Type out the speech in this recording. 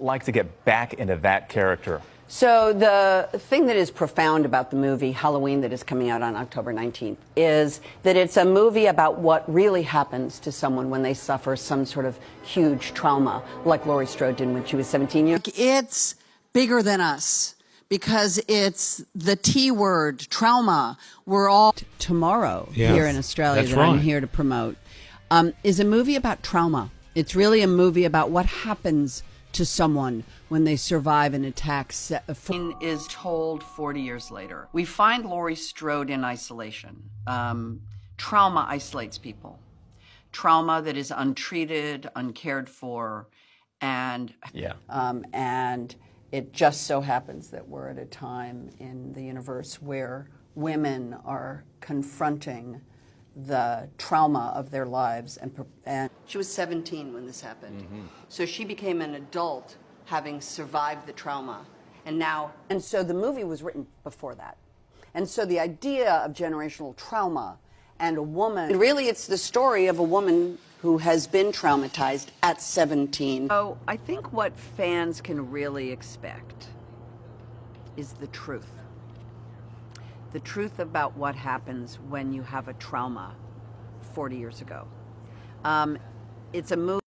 like to get back into that character? So, the thing that is profound about the movie Halloween that is coming out on October 19th is that it's a movie about what really happens to someone when they suffer some sort of huge trauma, like Laurie Strode did when she was 17 years. old. It's bigger than us because it's the T word, trauma. We're all tomorrow Yes, here in Australia that's that I'm here to promote. Um, is a movie about trauma. It's really a movie about what happens to someone when they survive an attack. Se- Scene is told 40 years later. We find Laurie Strode in isolation. Um, trauma isolates people. Trauma that is untreated, uncared for, and Yeah. um, and it just so happens that we're at a time in the universe where women are confronting the trauma of their lives and, and she was 17 when this happened. Mm-hmm. So she became an adult having survived the trauma. And now and so the movie was written before that. And so the idea of generational trauma and a woman And really it's the story of a woman who has been traumatized at 17 so i think what fans can really expect is the truth the truth about what happens when you have a trauma 40 years ago. Um, it's a movie.